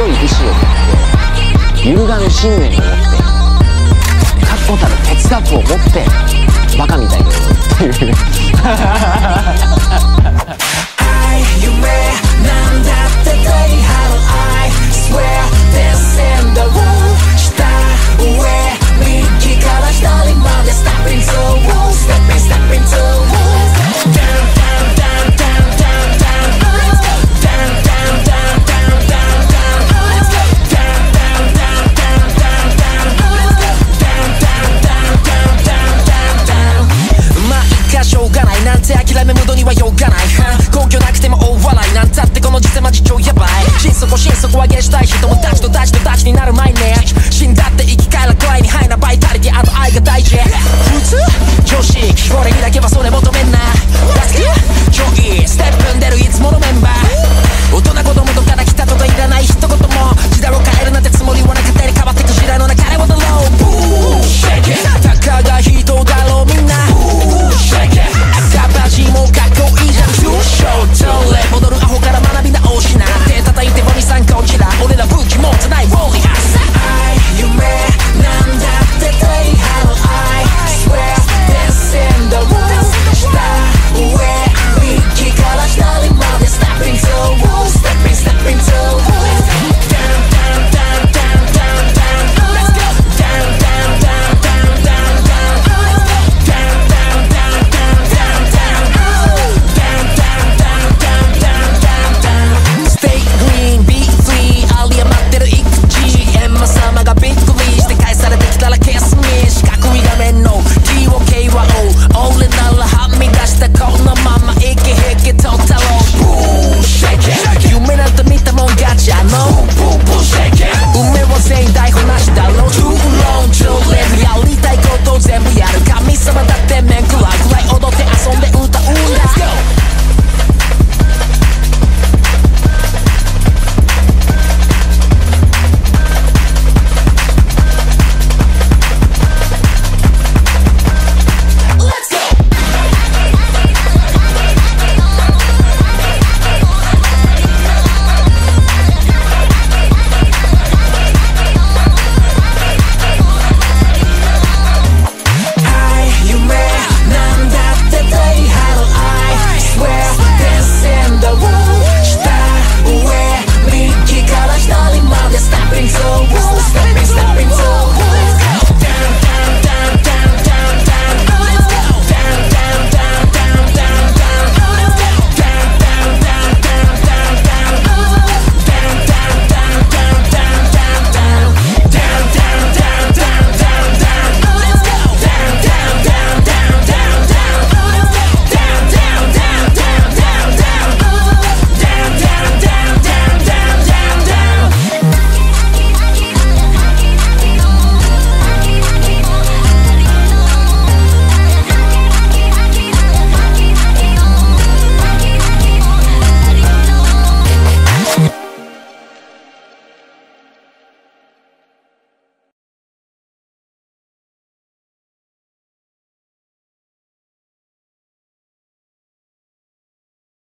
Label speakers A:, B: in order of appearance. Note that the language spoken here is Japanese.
A: 強い意志を持って揺るがぬ信念を持って確固たる哲学を持ってバカみたいに。思うっていうラムムードには用がない根拠なくても大笑い。なんたってこの時世マジ超ヤバい。心底心底上げしたい。人もダチとダチとダチに